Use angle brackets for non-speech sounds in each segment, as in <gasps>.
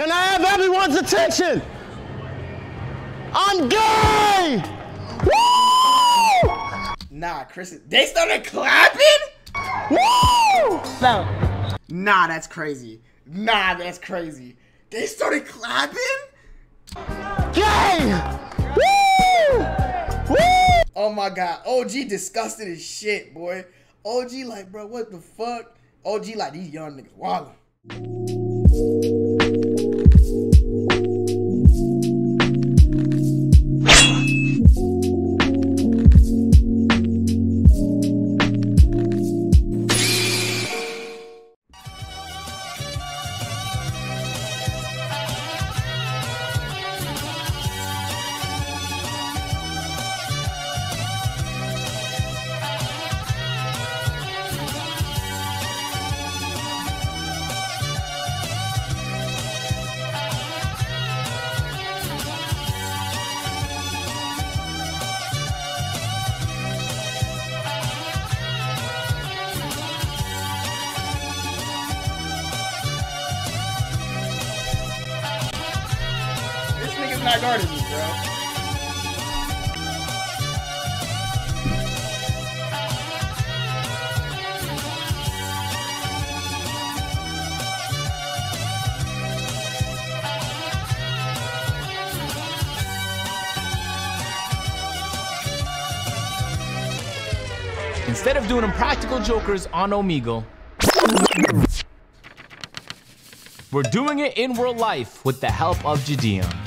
Can I have everyone's attention? I'm gay! Woo! Nah, Chris, they started clapping? Woo! No. Nah, that's crazy. Nah, that's crazy. They started clapping? Gay! Woo! Woo! Oh my god, OG disgusted as shit, boy. OG like, bro, what the fuck? OG like, these young niggas wildin'. Guarding bro. Instead of doing impractical jokers on Omegle, we're doing it in real life with the help of Jadeon.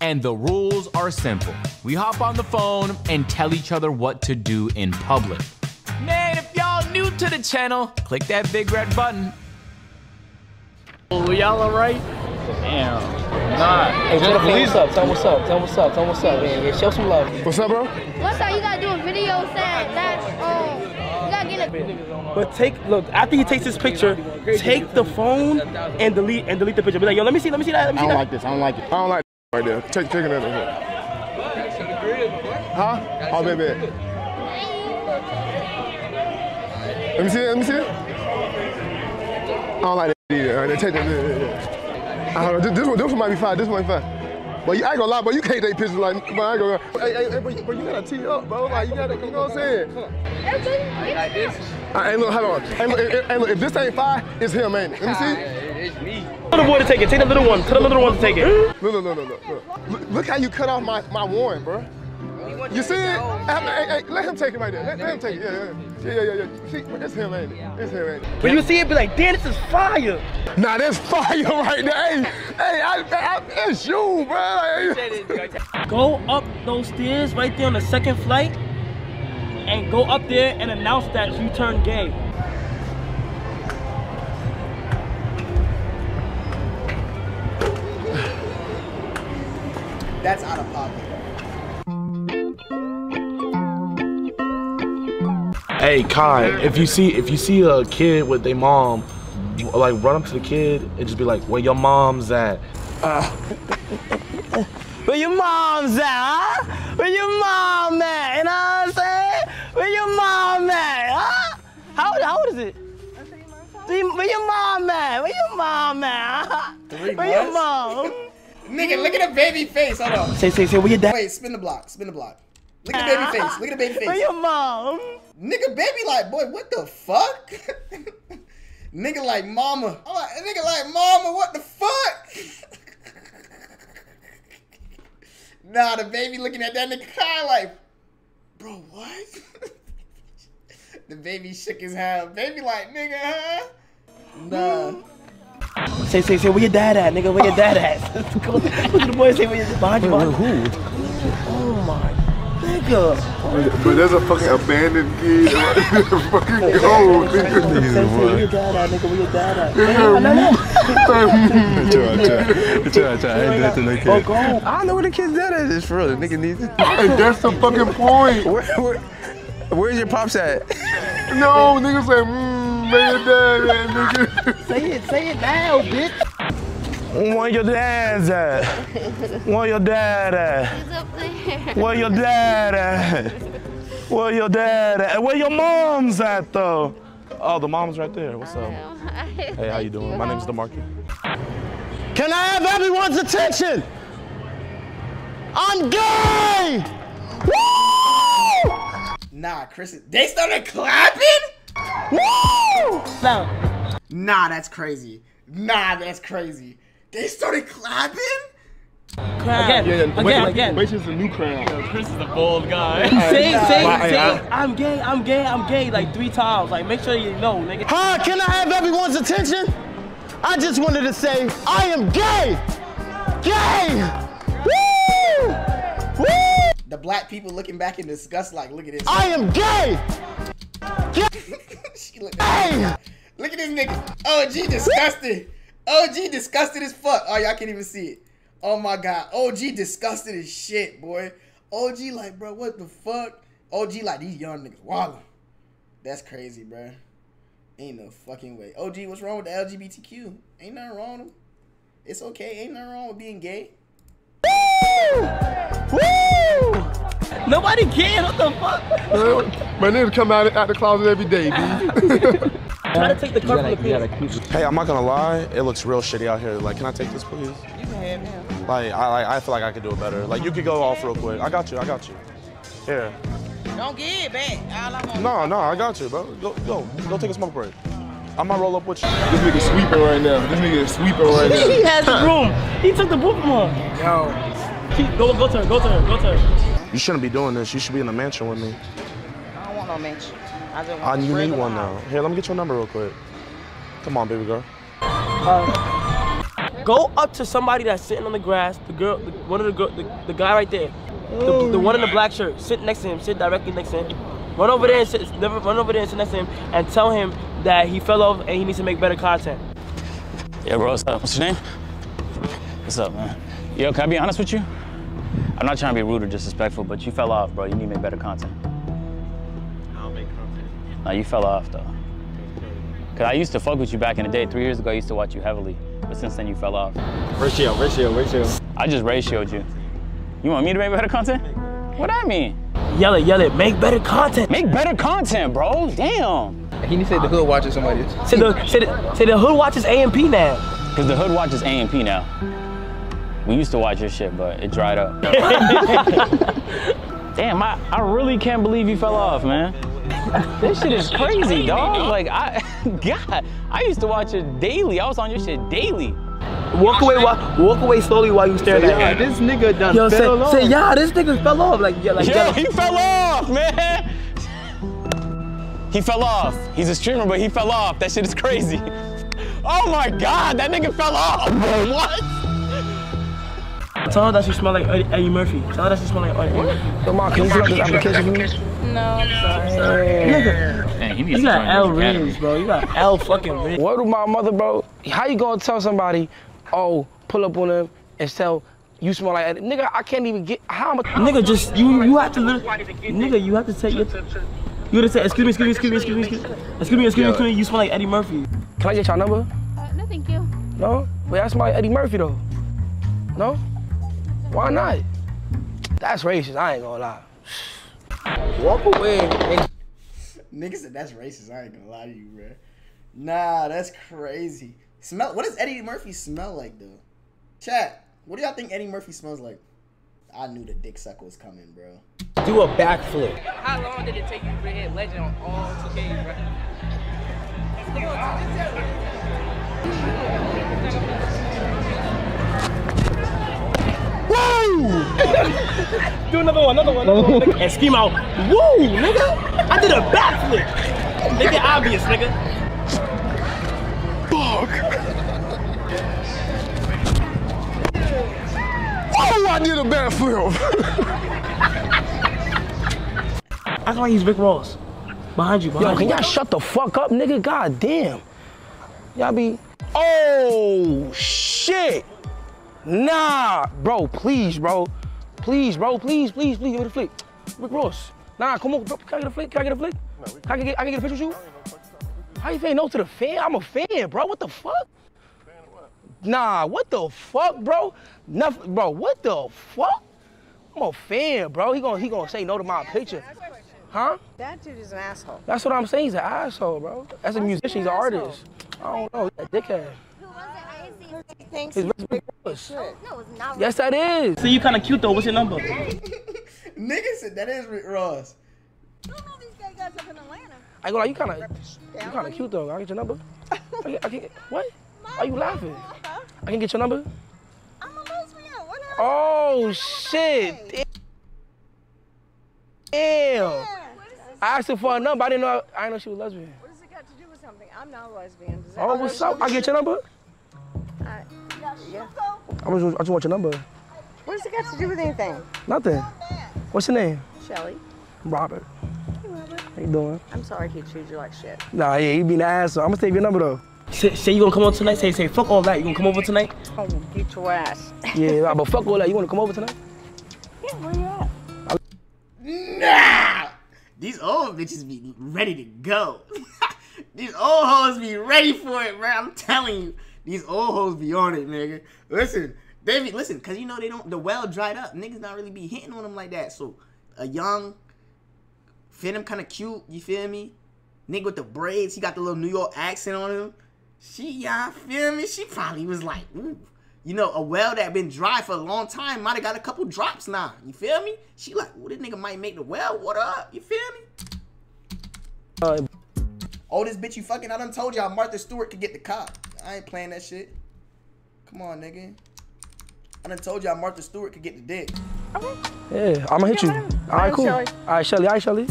And the rules are simple. We hop on the phone and tell each other what to do in public. Man, if y'all new to the channel, click that big red button. Oh, y'all alright? Damn. Nah. Hey, tell the police up. Tell them what's up. Tell them what's up. Tell them what's up. Man, yeah, show some love. What's up, bro? What's up? You gotta do a video saying that. Um, you gotta get a. But take look after he takes this picture, take the phone and delete and delete the picture. Be like, yo, let me see, let me see that. Let me I don't that. like this. I don't like it. I don't like right there. Take, taking that. over. Huh? Oh, baby. Let me see it. Let me see it. I don't like that either. All right, take that. I don't. This, this one, this one might be fine. This one might be fine. But you, I ain't gonna lie, but you can't take pictures like, but I ain't gonna. Hey, hey, hey, but you, but you gotta tee up, bro. Like you gotta, you know what I'm saying? Like this? Hey, look, hold on. Hey, look, hey, hey, look, if this ain't fire, it's him, ain't it? Let me see. It's me. Little boy to take it. Take the little one. Tell the little one to take it. Look, look, look, look, look, look. Look, look how you cut off my, my warrant, bro. You see it? Hey, hey, hey, let him take it right there. Let, let him take it. Yeah, yeah, yeah, yeah, yeah. See, it's him, ain't it? It's him, ain't it? When you see it, be like, damn, this is fire. Nah, that's <laughs> fire right there. Hey, hey, I, I, it's you, bro. Go up those stairs right there on the second flight and go up there and announce that you turned gay. That's out of pocket. Hey Kai, if you see if you see a kid with their mom, like run up to the kid and just be like, "Where your mom's at?" <laughs> Where your mom's at, huh? Where your mom at? You know what I'm saying? Where your mom at, huh? How, how old is it? Three, where your mom at? Where your mom at? Huh? Three Where your mom? <laughs> Nigga, look at the baby face. Hold on. Say, say, say, where your dad? Wait, spin the block. Spin the block. Look at the <laughs> baby face. Look at the baby face. Where face. your mom? Nigga, baby, like, boy, what the fuck? <laughs> nigga, like, mama. I'm like, nigga, like, mama, what the fuck? <laughs> nah, the baby looking at that nigga kind like, bro, what? <laughs> the baby shook his head. Baby, like, nigga, huh? Nah. Say, say, say, where your dad at, nigga? Where your dad at? Go- Look at the boy say, where your behind you, behind you. My nigga. But there's a fucking abandoned kid. <laughs> fucking gold, Say, say, where your dad at, nigga? Where your dad at? No, no, no. Oh, go. I don't know where the kid's at at this for real. Nigga needs it. Hey, that's the fucking point. Where, where, where's your pops at? No, niggas say, mmm, man, dad, man, nigga. Say it, say it now, bitch. Where your dad at? Where your dad at? He's up there. Where your dad at? Where your dad at? Where your mom's at though? Oh, the mom's right there. What's up? <laughs> Hey, how you doing? My name's DeMarcus. Can I have everyone's attention? I'm gay! Woo! Nah, Chris. They started clapping. Woo! Now, Nah, that's crazy. Nah, that's crazy. They started clapping. again, again, wait, again. Wait, till it's a new crowd. Chris is a bold guy. Say, say, Why- say, I- I'm gay, I'm gay, I'm gay, like three times. Like, make sure you know, nigga. Huh? Can I have everyone's attention? I just wanted to say I am gay! Gay! Woo! Woo! The black people looking back in disgust, like, look at this. I am gay! <laughs> She looked at Gay! Look at this nigga. Oh, OG disgusted. OG disgusted as fuck. Oh, y'all can't even see it. Oh my god. OG disgusted as shit, boy. OG like, bro, what the fuck? OG like these young niggas wildin'. That's crazy, bro. Ain't no fucking way. OG, what's wrong with the LGBTQ? Ain't nothing wrong with them. It's okay. Ain't nothing wrong with being gay. Woo! Woo! Nobody cares. What the fuck? My niggas come out out the closet every day, B. <laughs> Try to take the car from the piece. Hey, I'm not gonna lie, it looks real shitty out here. Like, can I take this, please? You can have him. Like, I, like, I feel like I could do it better. Like, you could go off real quick. I got you. I got you. Here. Don't give it back. All I want. No, no, I got you, bro. Go, go, go take a smoke break. I might roll up with you. This nigga sweeping right now. This nigga is sweeping right now. <laughs> He now. has the broom. He took the broom from her. Yo. He, go, go to her, go to her, go to her. You shouldn't be doing this. You should be in the mansion with me. I don't want no mention. I just Uh, want you need one now. Here, let me get your number real quick. Come on, baby girl. Go up to somebody that's sitting on the grass. The girl, the, one of the girl, the, the guy right there. The, the one in the black shirt. Sit next to him. Sit directly next to him. Run over there and sit. Never run over there and sit next to him and tell him that he fell off and he needs to make better content. Yeah, bro, what's up? What's your name? What's up, man? Yo, can I be honest with you? I'm not trying to be rude or disrespectful, but you fell off, bro. You need to make better content. I'll make content. No, you fell off, though. Cause I used to fuck with you back in the day. Three years ago, I used to watch you heavily, but since then you fell off. Ratio, ratio, ratio. I just ratioed you. You want me to make better content? What I mean? Yell it, yell it. Make better content. Make better content, bro. Damn. He need to say the hood watches somebody. Say the, say the, say the hood watches AMP now. Cause the hood watches AMP now. We used to watch your shit, but it dried up. <laughs> Damn, I, I really can't believe you fell off, man. <laughs> This shit is crazy, dog. Like I, <laughs> God, I used to watch it daily. I was on your shit daily. Walk away, walk, walk away slowly while you staring Yeah, at him. this nigga done Yo, say, off. say, yeah, this nigga fell off. Like, yeah, like, Yo, yell- he fell off, man. <laughs> He fell off. He's a streamer, but he fell off. That shit is crazy. Oh my God, that nigga fell off. Bro, what? Tell her that she smell like Eddie, Eddie Murphy. Tell her that she smell like Eddie Murphy. Yo, Mom, can you fill out this application for me? No, I'm sorry. Nigga, Man, he needs you to got L your academy. Riz, bro. You got L fucking Riz. Word to my mother, bro. How you gonna tell somebody, oh, pull up on them and tell you smell like Eddie? Nigga, I can't even get how much. Nigga, just you you have to lit- nigga, you have to take your you have to say, excuse me, excuse me, excuse me, excuse me, excuse me, excuse me, excuse me, excuse me, you smell like Eddie Murphy. Can I get y'all number? Uh, no, thank you. No? Wait, I smell like Eddie Murphy though. No? Why not? That's racist. I ain't gonna lie. Walk away. And Nigga said that's racist. I ain't gonna lie to you, bro. Nah, that's crazy. Smell. What does Eddie Murphy smell like though? Chat. What do y'all think Eddie Murphy smells like? I knew the dick suck was coming, bro. Do a backflip. How long did it take you to hit legend on all 2Ks, bro? Do another one, another one, another one. And scheme out. Woo, nigga. I did a backflip. Make it obvious, nigga. Fuck. Oh, I did a backflip. Act like he's Rick Ross. Behind you, Yo, behind can y'all shut the fuck up, nigga? God damn. Y'all be. Oh shit. Nah, bro. Please, bro. Please, bro. Please, please, please. Give me the flick. Rick Ross. Nah, come on, bro. Can I get a flick? Can I get a flick? Can I get, I can get a picture with you? How you saying no to the fan? I'm a fan, bro. What the fuck? Nah, what the fuck, bro? Nothing, bro. What the fuck? I'm a fan, bro. He gonna he gonna say no to my picture, huh? That dude is an asshole. That's what I'm saying. He's an asshole, bro. As a musician, he's an artist. I don't know. That dickhead. Who was it? I didn't see Thanks. It's Reggie Ross. No, it's not. Yes, that is. So you kind of cute though. What's your number? <laughs> Nigga said that is Rick Ross. I know these guys up in Atlanta. I go like you kind of, you kind of cute though. I get your number. <laughs> I can, I can, what? Why you laughing? I can get your number. I'm a lesbian. Oh shit! Damn. I asked her for a number. I didn't know. I didn't know she was lesbian. What does it got to do with something? I'm not a lesbian. Oh, what's up? I get your number. I, yeah. I just, I just want your number. What does it got to do with anything? Nothing. What's your name? Shelly. Robert. Hey, Robert. How you doing? I'm sorry he treated you like shit. Nah, yeah, you being an asshole. I'm gonna save your number though. Say, say you gonna come over tonight. Say say fuck all that. You gonna come over tonight? Oh, get your ass. Yeah, nah, but fuck all that. You wanna come over tonight? Yeah, where you at? Nah! These old bitches be ready to go. <laughs> these old hoes be ready for it, bro. I'm telling you. These old hoes be on it, nigga. Listen, they be, listen, cause you know they don't, the well dried up. Niggas not really be hitting on them like that. So, a young, fit him kind of cute, you feel me? Nigga with the braids, he got the little New York accent on him. She, y'all feel me? She probably was like, ooh. You know, a well that been dry for a long time might have got a couple drops now. You feel me? She like, ooh, this nigga might make the well water up. You feel me? Uh, Oh, this bitch you fucking, I done told y'all Martha Stewart could get the cop. I ain't playing that shit. Come on, nigga. I done told y'all Martha Stewart could get the dick. yeah, I'm gonna hit you. All right, cool. Shelly. All right, Shelly. All right, Shelly.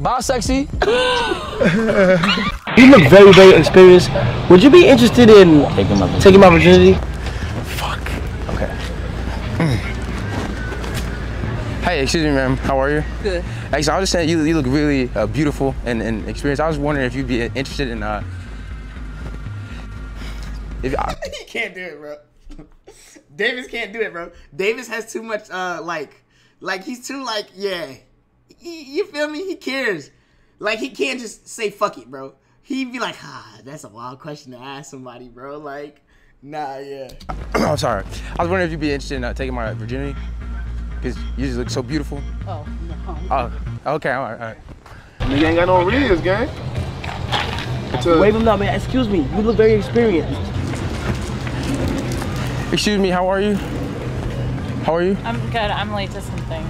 Bye, sexy. <laughs> You look very very experienced. Would you be interested in taking my virginity? Taking my virginity? Okay. Hey, excuse me, ma'am. How are you? Good. Hey, so I was just saying you, you look really uh, beautiful and, and experienced. I was wondering if you'd be interested in uh. If I, <laughs> he can't do it, bro. <laughs> Davis can't do it, bro. Davis has too much, uh, like, like he's too like, yeah. He- you feel me? He cares. Like he can't just say fuck it, bro. He'd be like, ah, that's a wild question to ask somebody, bro. Like, nah, yeah. <clears throat> I'm sorry. I was wondering if you'd be interested in uh, taking my virginity, because you just look so beautiful. Oh, no. Oh, okay. All right. All right. Nigga ain't got no ribs, gang. Wave him down, man. Excuse me. You look very experienced. Excuse me. How are you? How are you? I'm good. I'm late to something.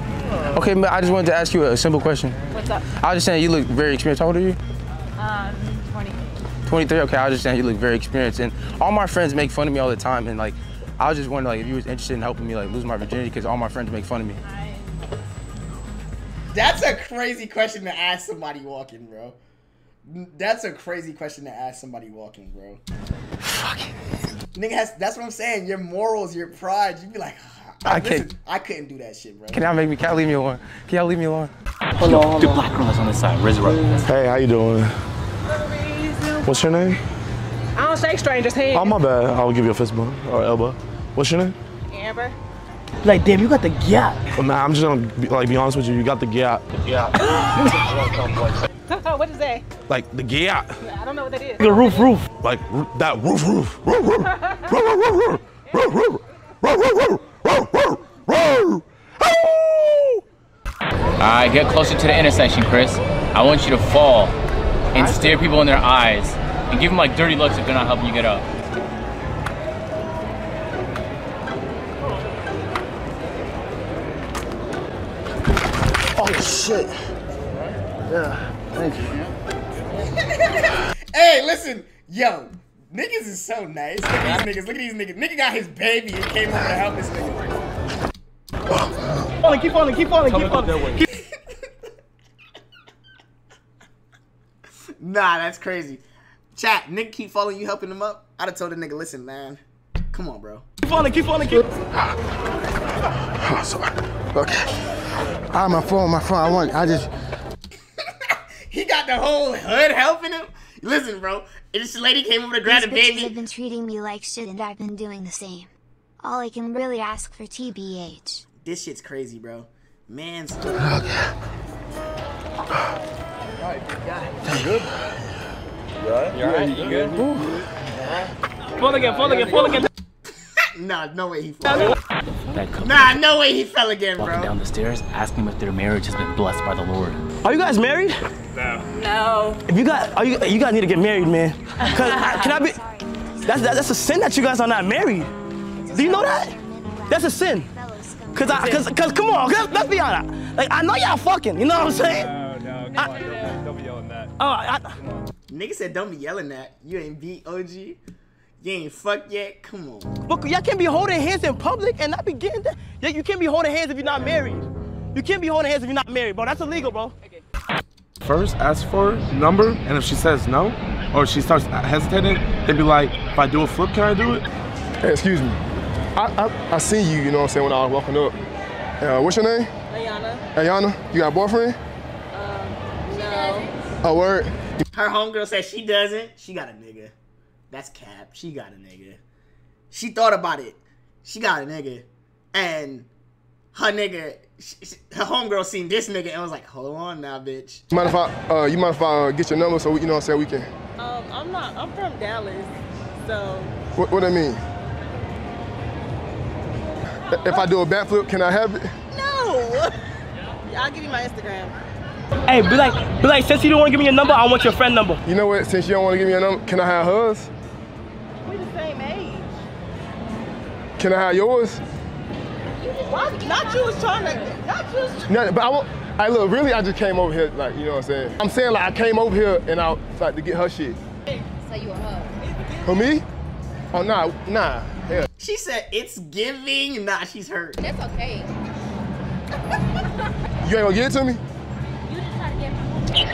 Okay, but I just wanted to ask you a simple question. What's up? I was just saying you look very experienced. How old are you? Um, 20. 23. Okay, I was just saying you look very experienced, and all my friends make fun of me all the time, and like, I was just wondering like if you was interested in helping me like lose my virginity, because all my friends make fun of me. That's a crazy question to ask somebody walking, bro. That's a crazy question to ask somebody walking, bro. Nigga has, that's what I'm saying. Your morals, your pride. You'd be like, ah, <sighs> I listen, can't- I couldn't do that shit, bro. Can y'all make me? Can y'all leave me alone? Can y'all leave me alone? Hold on, hold The black girl that's on this side. Raise. Hey, how you doing? What's your name? I don't shake strangers' hands. Oh, my bad. I'll give you a fist bump or elbow. What's your name? Amber. Like, damn, you got the gap. Oh, nah, I'm just gonna be, like be honest with you. You got the gap. Yeah. <laughs> what is that? Like the geat. I don't know what that is. The roof, roof. Like that roof, roof. Roof, roof. Roof, roof, roof. Roof, roof, roof. Roof, All right, get closer to the intersection, Chris. I want you to fall and stare people in their eyes and give them like dirty looks if they're not helping you get up. Oh shit. Yeah. Thank you. <laughs> hey, listen, yo, niggas is so nice. Look at these niggas. Look at these niggas. Nigga got his baby and came over to help this nigga. Falling, keep falling, keep falling, keep falling. Keep- <laughs> Nah, that's crazy. Chat, nigga keep following you, helping him up. I'd have told the nigga, listen, man. Come on, bro. Keep falling, keep falling, keep. Oh, sorry. Okay. Ah, my phone, my phone. I want. I just. He got the whole hood helping him. Listen, bro. This lady came over to grab These the bitches baby. have been treating me like shit and I've been doing the same. All I can really ask for TBH. This shit's crazy, bro. Man's. You good? You alright? You alright? You good? Fall again, fall again, fall again. <laughs> nah, no way he fell. That couple Nah, no way he fell again, walking bro. down the stairs, asking if their marriage has been blessed by the Lord. Are you guys married? No. If you got, are you, you guys need to get married, man. Cause I, can I be? That's that, that's a sin that you guys are not married. Do you know that? That's a sin. Cause I, cause, cause come on, let's, let's be honest. Like I know y'all fucking. You know what I'm saying? No, no, come on, don't, don't be yelling that. Oh, I, Nigga said don't be yelling that. You ain't beat OG. You ain't fucked yet. Come on. But y'all can't be holding hands in public and not be getting that. Yeah, you can't be holding hands if you're not married. You can't be holding hands if you're not married, bro. That's illegal, bro. First, ask for number, and if she says no, or she starts hesitating, then be like, if I do a flip, can I do it? Hey, excuse me. I, I I seen you, you know what I'm saying, when I was walking up. Uh, what's your name? Ayana. Ayana. You got a boyfriend? No. A word? Her homegirl said she doesn't. She got a nigga. That's cap. She got a nigga. She thought about it. She got a nigga. And her nigga, sh sh- her homegirl seen this nigga and was like, hold on now, bitch. You mind if I, uh, you mind if I uh, get your number so we, you know what I'm saying, we can, Um, I'm not. I'm from Dallas, so what, what that mean? If I do a backflip, can I have it? no. <laughs> I'll give you my Instagram. Hey, be like, be like, since you don't want to give me your number, I want your friend number. You know what, since you don't want to give me your number, can I have hers? We the same age. Can I have yours? Why? Not you was trying to. Not you. Was No, but I want, I look, really, I just came over here, like, you know what I'm saying? I'm saying, like, I came over here and I, like, to get her shit. So you a hoe. For me? Oh, nah, nah, hell. She said it's giving. Nah, she's hurt. That's okay. You ain't gonna get it to me?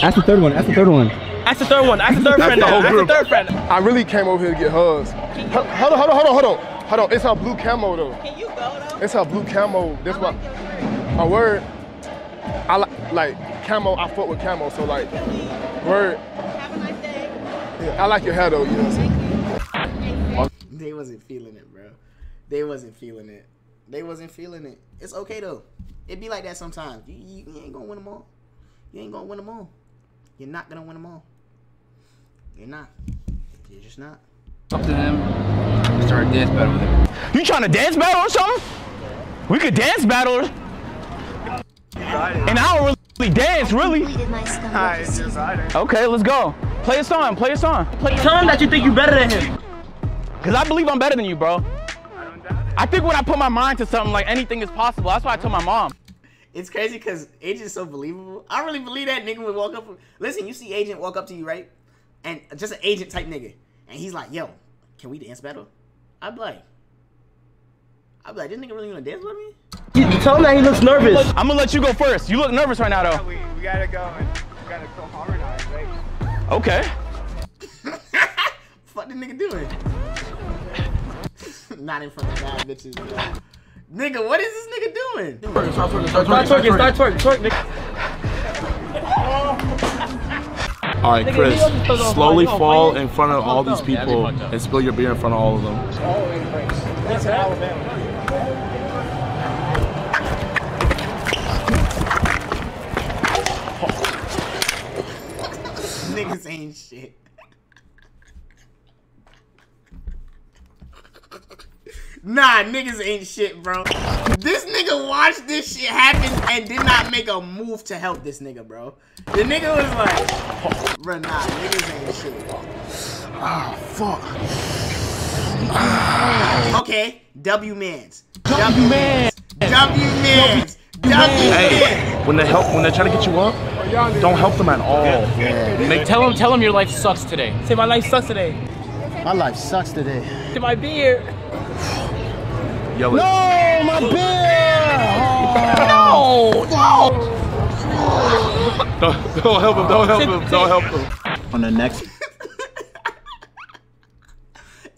That's the third one. That's the third one. That's the third one. That's the third friend. the That's the third friend. I really came over here to get hers. Hold on, hold on, hold on, hold on. Hold on, it's our blue camo though. Can you go though? It's her blue camo. That's what. A word. I like like camo. I fuck with camo. So like, word. Have a nice day. Yeah, I like your hair though. You know what I'm saying? They wasn't feeling it, bro. They wasn't feeling it. They wasn't feeling it. It's okay though. It be like that sometimes. You, you, you ain't gonna win them all. You ain't gonna win them all. You're not gonna win them all. You're not. You're just not. Up to them. Start a dance battle with them. You trying to dance battle or something? We could dance battle. And I don't really dance, really. Okay, let's go. Play a song. Play a song. Play, tell him that you think you're better than him. Cause I believe I'm better than you, bro. I think when I put my mind to something, like anything is possible. That's why I told my mom. It's crazy because Agent's so believable. I really believe that nigga would walk up. Listen, you see Agent walk up to you, right? And just an agent type nigga. And he's like, yo, can we dance battle? I'd be like, I'd be like, this nigga really gonna dance with me? You tell him that he looks nervous. I'm gonna let you go first. You look nervous right now, though. We, we gotta go and we gotta go harmonize, right? Okay. <laughs> fuck the nigga doing? <laughs> Not in front of bad bitches, bro. Nigga, what is this nigga doing? Start twerking, start twerking, twerk, nigga. <laughs> All right, Chris, he doesn't spill the- slowly fall in front of all these people and spill your beer in front of all of them. That's Alabama. Niggas ain't shit. Nah, niggas ain't shit, bro. This nigga watched this shit happen and did not make a move to help this nigga, bro. The nigga was like, bro, nah, niggas ain't shit. Ah, fuck. Okay, W mans. W mans. W mans. W Hey, mans. when they help, when they're trying to get you up, don't help them at all. Make, tell them, tell them your life sucks today. Say my life sucks today. My life sucks today. To my beard. Yell it. No, my <gasps> beer! No, no. Don't, don't help him. Don't help him. Don't help him. On the next. <laughs>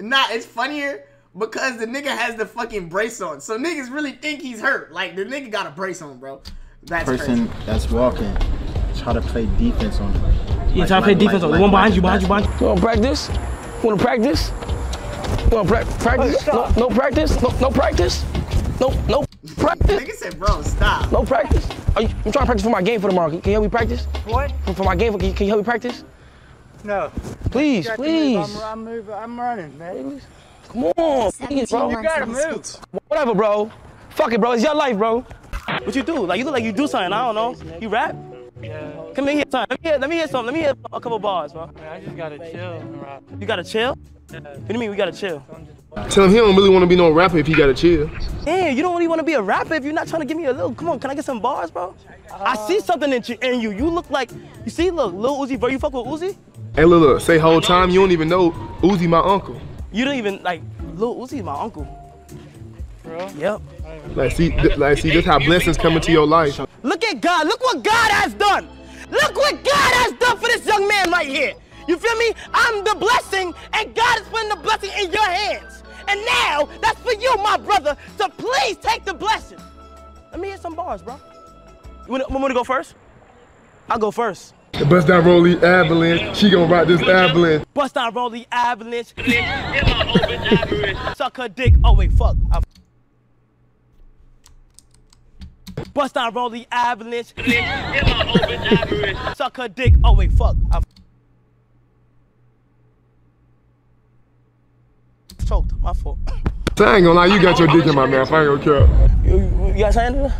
Nah, it's funnier because the nigga has the fucking brace on. So niggas really think he's hurt. Like the nigga got a brace on, bro. That's person crazy. that's walking try to play defense on him. You trying to play defense on the one behind you, behind you, behind you. You wanna practice? You wanna practice? You wanna pra- practice? Oh, no, no practice? No, no practice? No, no practice? Nigga said, bro, stop. No practice? Are you, I'm trying to practice for my game for tomorrow. Can, can you help me practice? What? For, for my game, for, can, you- can you help me practice? No. Please, You got to move. please. I'm, I'm moving. I'm running, man. Come on, please, bro. You gotta move. Whatever, bro. Fuck it, bro. It's your life, bro. What you do? Like you look like you do something. I don't know. You rap? Yeah. Come in here, son. Let me hear. Let me hear something. Let me hear a couple bars, bro. I just gotta chill and rap. You gotta chill. What do you mean we gotta chill? Tell him he don't really want to be no rapper if he gotta chill. Damn, you don't really want to be a rapper if you're not trying to give me a little. Come on, can I get some bars, bro? I see something in you. In you, you look like you see. Look, Lil Uzi, bro. You fuck with Uzi? Hey, look, look, say whole time you don't even know Uzi my uncle. You don't even like Lil Uzi, my uncle. Bro? Yep. Like, see, th- like, see, this how blessings come into your life. Look at God. Look what God has done. Look what God has done for this young man right here. You feel me? I'm the blessing, and God is putting the blessing in your hands. And now that's for you, my brother. So please take the blessing. Let me hear some bars, bro. You wanna, want me to go first? I'll go first. Bust down Rolly Avalanche. She gonna ride this avalanche. Bust down, roll the avalanche. Suck her dick. Oh wait, fuck. I- Bust down, roll the avalanche. Suck her dick. Oh wait, fuck. I- Choked. My fault. So I ain't gonna lie, you got your dick in my mouth. I ain't gonna care. You, you got something?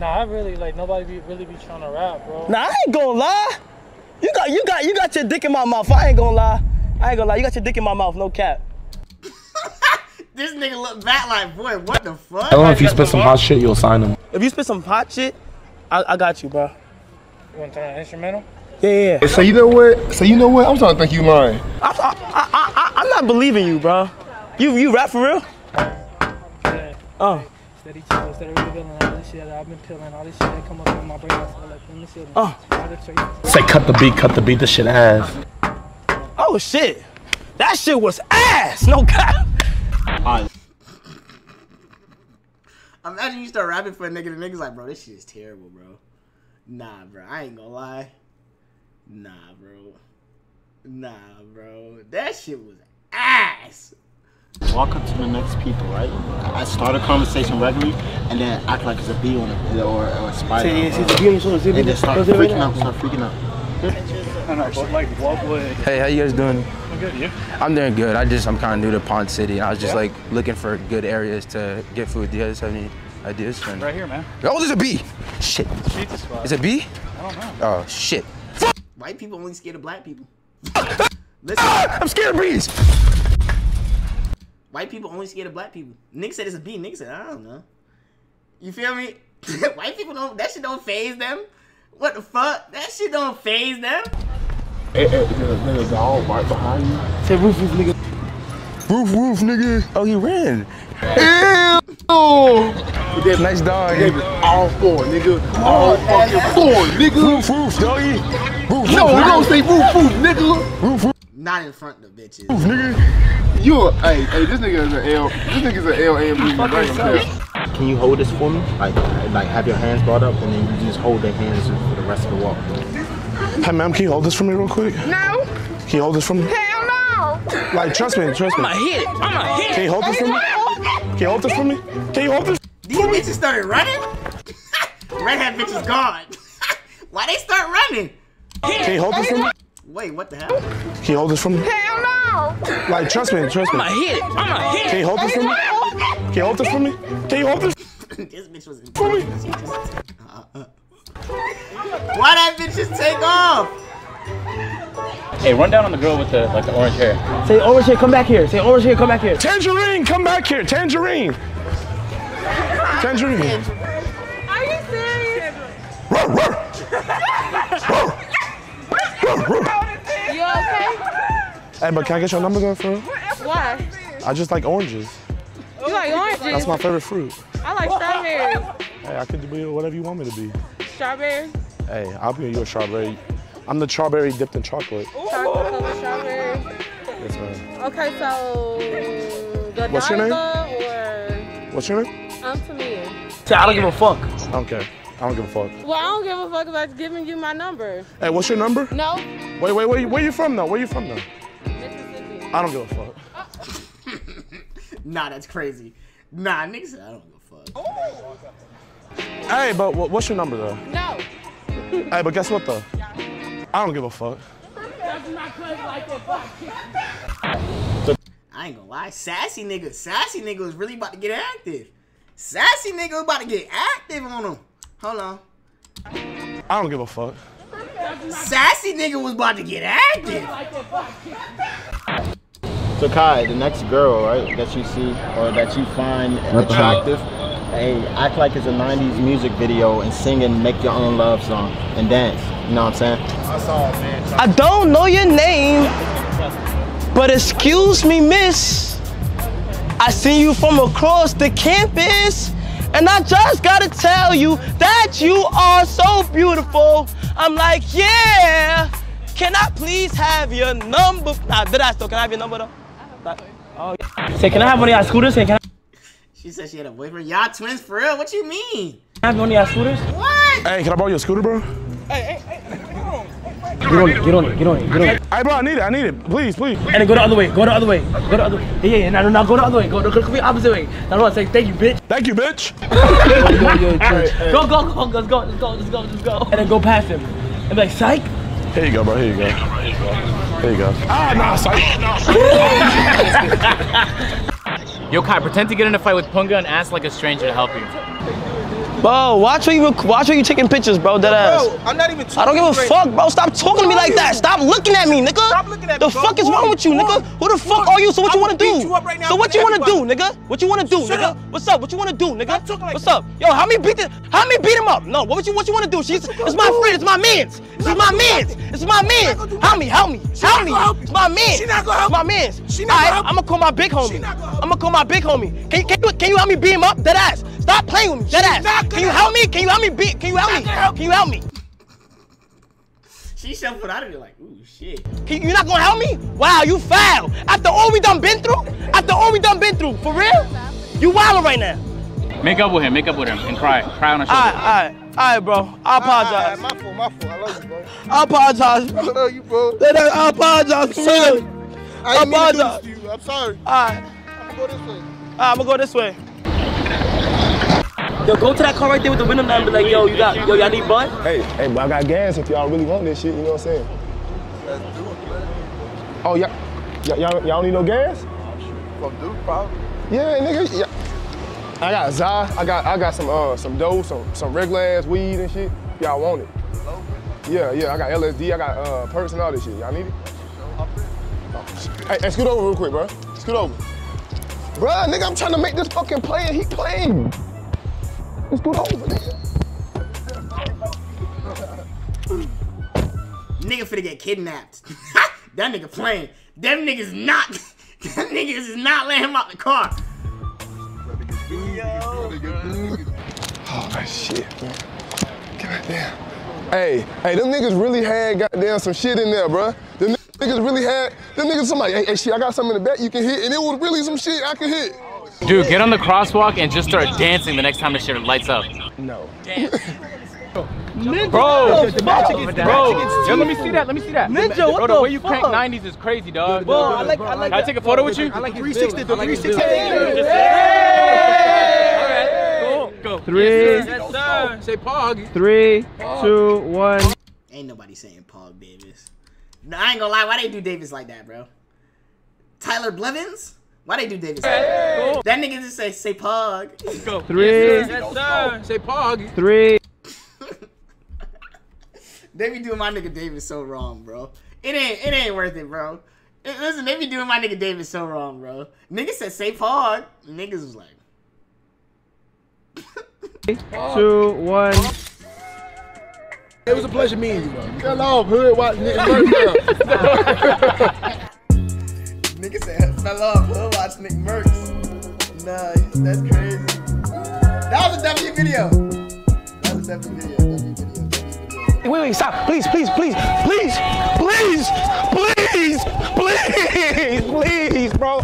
Nah, I really like nobody be really be trying to rap, bro. Nah, I ain't gonna lie. You got, you got, you got your dick in my mouth. I ain't gonna lie. I ain't gonna lie. You got your dick in my mouth. No cap. <laughs> This nigga look back like, boy, what the fuck? Tell him if you spit some hot shit, you'll sign him. If you spit some hot shit, I, I got you, bro. You want to turn an instrumental? Yeah, yeah. yeah. So you know what? So you know what? I'm trying to think you lying. I, I, I, I, I'm not believing you, bro. You, you rap for real? Oh. Steady chill, steady revealing all this shit that I've been peeling, all this shit that come up in my brain. I feel like, let me see. Oh. All the traces. Say cut the beat, cut the beat. This shit ass. Oh shit. That shit was ass. No cap. Imagine you start rapping for a nigga, the nigga's like, bro, this shit is terrible, bro. Nah, bro, I ain't gonna lie. Nah, bro. Nah, bro. That shit was ass. Walk up to the next people, right? I start a conversation regularly, and then act like it's a bee on a or, or a spider. Say, yeah, see the bee on the shoulder, see and bee- then start does right freaking out, start freaking out. like, what would? Hey, how you guys doing? I'm good, you? I'm doing good. I just I'm kind of new to Pond City, and I was just Yeah? like looking for good areas to get food. Do you guys have any ideas? And- Right here, man. Oh, there's a bee. Shit. Pizza spot. Is it bee? I don't know. Oh shit. White people only scared of black people. Ah, Listen, I'm scared of bees. White people only scared of black people. Nick said it's a bee. Nick said, I don't know. You feel me? <laughs> white people don't, that shit don't phase them. What the fuck? That shit don't phase them. Hey, hey, there's, there's a dog right behind you. Say roof, roof, nigga. Roof, roof, nigga. Oh, he ran. Ew. Nice dog. All four, nigga. All fucking four, nigga. Roof, roof, doggy. Roof, no, roof. don't say roof, roof, nigga. Roof, roof, Not in front of the bitches. nigga. You, hey, hey, this nigga is an L. This nigga's an L and B. I ain't gonna. Can you hold this for me? Like, like have your hands brought up, and then you just hold their hands for the rest of the walk. Hey, ma'am, can you hold this for me real quick? No. Can you hold this for me? Hell no. Like, trust me, trust me. I'ma hit it. I'ma hit it. Can you hold this for me? Can you hold this for me? Can you hold this? These bitches started running? <laughs> Redhead bitch is gone. <laughs> Why they start running? Can you hold this for me? Wait, what the hell? Can you hold this for me? Hell no. Like, trust me, trust me. I'ma hit it. I'ma hit it. Can you hold this for me? Can you hold this for me? Can you hold this? <laughs> this bitch was in She just- uh, uh. Why that bitch just take off? Hey, run down on the girl with the like the orange hair. Say orange hair, come back here. Say orange hair, come back here. Tangerine, come back here. Tangerine. Tangerine. Are you serious? <laughs> you okay? Hey, but can I get your number though, for real? Why? I just like oranges. You like oranges? That's my favorite fruit. I like strawberries. Hey, I could be whatever you want me to be. Strawberry? Hey, I'll be you a strawberry. I'm the strawberry dipped in chocolate. Chocolate covered strawberries. Yes, ma'am. Okay, so What's your name? Godiva What's your name? or I'm Tamia. Say I don't give a fuck. I don't care. I don't give a fuck. Well, I don't give a fuck about giving you my number. Hey, what's your number? No, Wait, wait, wait. Where you from though? Where you from though? Mississippi. I don't give a fuck. <laughs> Nah, that's crazy. Nah, nigga said I don't give a fuck. Oh! Hey, but what's your number though? No. Hey, but guess what though? I don't give a fuck. I ain't gonna lie, sassy nigga, sassy nigga was really about to get active. Sassy nigga was about to get active on him. Hold on. I don't give a fuck. Sassy nigga was about to get active. So Kai, the next girl, right, that you see or that you find attractive, hey, act like it's a 90s music video and sing and make your own love song and dance. You know what I'm saying? That's all, man. I don't know your name, but excuse me, miss. I see you from across the campus, and I just gotta tell you that you are so beautiful. I'm like, yeah. Can I please have your number? Nah, did I still? Can I have your number though? Like, Oh, yeah. Say, can I have one of y'all scooters? Say, can She said she had a boyfriend. Y'all twins for real? What you mean? I have one of y'all scooters? What? Hey, can I borrow your scooter, bro? Get on it, get on it, get on it, get on it. Hey, bro, I need it. I need it. Please, please. And then go the other way, go the other way, go the other way. Yeah, yeah, yeah, no, no, no, go the other way, go, go, go the opposite way. Now, no, say, thank you, bitch. Thank you, bitch. <laughs> Go, go, go, let's go, let's go, let's go, let's go. And then go past him. And be like, psych. Here you go, bro. Here you go. Here you go. Ah, nah, sorry. <laughs> Yo, Kai, pretend to get in a fight with Punga and ask like a stranger to help you. Bro, watch where you watch where you taking pictures, bro. Dead ass. Bro, I'm not even I don't give a talking fuck, bro. Stop talking to me like that. Stop looking at me, nigga. Stop looking at the me, bro. fuck is wrong with you, nigga? Who the fuck are you? So what you wanna do? right So what you wanna do, nigga? What you wanna do, nigga? What's up? What you wanna do, nigga? like What's up? Yo, how me beat the, how me beat him up? No, what you what you wanna do? She's it's my friend, it's my man's. Is my man's. It's my man's. Help me, help me, help me. It's my man's. She not gonna help It's my you. man's. She not gonna help I'm gonna call my big homie. I'm gonna call my big homie. Can, can you can you help me beat him up? Dead ass. Stop playing with me. Dead ass. Not Can you help me? Can you help me beat? Can you help me? Can you help me? She shuffled out of there like, ooh, shit. Can- You're not gonna help me? Wow, you foul. After all we done been through? After all we done been through, for real? You wildin' right now. Make up with him, make up with him, and cry. Cry on his shoulder. Alright, alright, alright, bro. I apologize. My fault, my fault. I love you, bro. I apologize. <laughs> I love you, bro. I apologize. for real. I ain't mean to do this apologize. to you. I'm sorry. Alright, I'm gonna go this way. alright, I'm gonna go this way. Yo, go to that car right there with the window down and be like, yo, you got, yo, y'all need bud? Hey, hey, but I got gas if y'all really want this shit, you know what I'm saying? Oh, y'all, y'all, y'all y'all need no gas? From Duke, probably. Yeah, nigga. Yeah. I got za, I got I got some uh some dough, some some regular ass weed and shit. Y'all want it? Yeah, yeah. I got LSD, I got uh perks and all this shit. Y'all need it? Oh, Hey, hey, scoot over real quick, bro. Scoot over. Bruh, nigga, I'm trying to make this fucking play and he playing. Let's scoot over, nigga. Nigga finna get kidnapped. <laughs> that nigga playing. Them niggas not. <laughs> Them niggas is not letting him out the car. Oh, that shit, man. Goddamn. Hey, hey, them niggas really had goddamn some shit in there, bruh. Them niggas really had, them niggas somebody, hey, hey, shit, I got something in the back you can hit, and it was really some shit I could hit. Dude, get on the crosswalk and just start dancing the next time the shit lights up. No. Bro, bro, yo, let me see that. Let me see that. Ninja, bro, what the the way you crank 90s is crazy, dog. Bro, I like, I like Can I take a photo with you? I like 360, the 360. Go. Three, Yes, sir. Say pog. three, two, one. Ain't nobody saying Pog Davis. No, I ain't gonna lie. Why they do Davis like that, bro? Tyler Blevins? Why they do Davis like that? That nigga just say say Pog. Go. Three, Yes, sir. Say pog. three. <laughs> They be doing my nigga Davis so wrong, bro. It ain't it ain't worth it, bro. Eh, Listen, they be doing my nigga Davis so wrong, bro. Niggas said say Pog. Niggas was like, <laughs> Two, one. It was a pleasure meeting you, bro. Fell off, hood, watch Nick Merck. Nigga said fell off. Hood watch Nickmercs. Nah, that's crazy. That was a W video. That was a W video. W video. Wait, wait, stop. Please, please, please, please, please, please, please, please, bro.